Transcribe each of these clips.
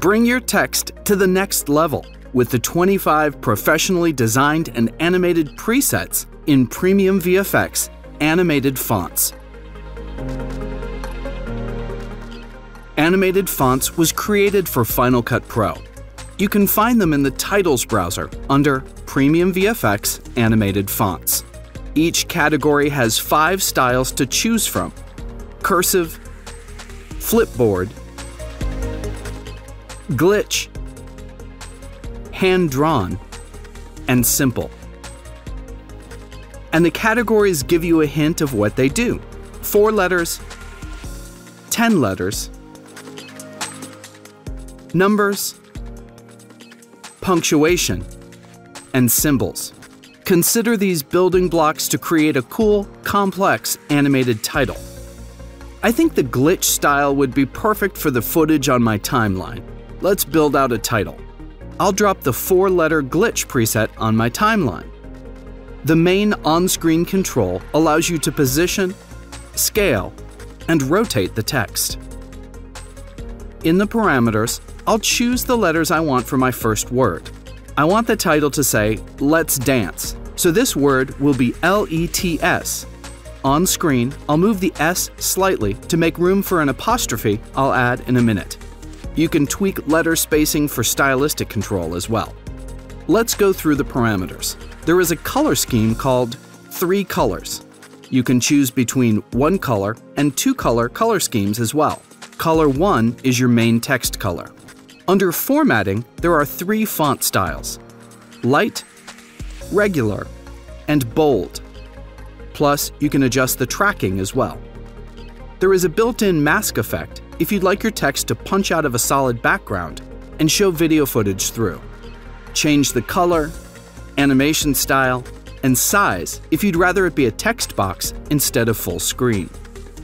Bring your text to the next level with the 25 professionally designed and animated presets in Premium VFX animated fonts. Animated Fonts was created for Final Cut Pro. You can find them in the Titles browser under Premium VFX Animated Fonts. Each category has five styles to choose from cursive, flipboard, glitch, hand drawn, and simple. And the categories give you a hint of what they do four letters, 10 letters, numbers, punctuation, and symbols. Consider these building blocks to create a cool, complex animated title. I think the glitch style would be perfect for the footage on my timeline. Let's build out a title. I'll drop the four letter glitch preset on my timeline. The main on screen control allows you to position, scale, and rotate the text. In the parameters, I'll choose the letters I want for my first word. I want the title to say, Let's Dance, so this word will be L E T S. On screen, I'll move the S slightly to make room for an apostrophe I'll add in a minute. You can tweak letter spacing for stylistic control as well. Let's go through the parameters. There is a color scheme called Three Colors. You can choose between one color and two color color schemes as well. Color 1 is your main text color. Under Formatting, there are three font styles light, regular, and bold. Plus, you can adjust the tracking as well. There is a built in mask effect if you'd like your text to punch out of a solid background and show video footage through. Change the color, animation style, and size if you'd rather it be a text box instead of full screen.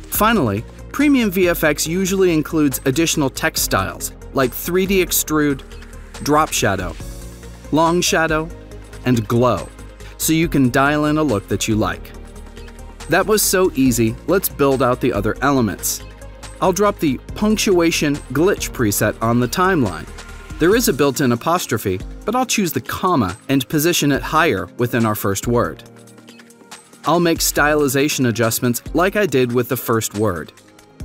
Finally, Premium VFX usually includes additional text styles like 3D extrude, drop shadow, long shadow, and glow, so you can dial in a look that you like. That was so easy, let's build out the other elements. I'll drop the punctuation glitch preset on the timeline. There is a built-in apostrophe, but I'll choose the comma and position it higher within our first word. I'll make stylization adjustments like I did with the first word.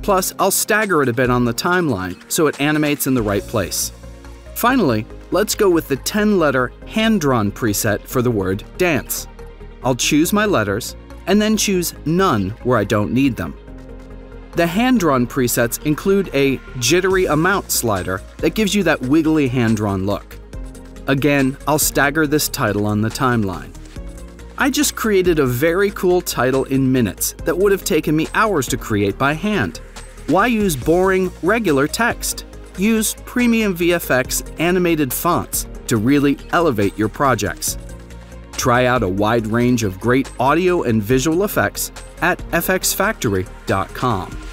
Plus, I'll stagger it a bit on the timeline so it animates in the right place. Finally, let's go with the 10 letter hand drawn preset for the word dance. I'll choose my letters and then choose none where I don't need them. The hand drawn presets include a jittery amount slider that gives you that wiggly hand drawn look. Again, I'll stagger this title on the timeline. I just created a very cool title in minutes that would have taken me hours to create by hand. Why use boring, regular text? Use premium VFX animated fonts to really elevate your projects. Try out a wide range of great audio and visual effects at fxfactory.com.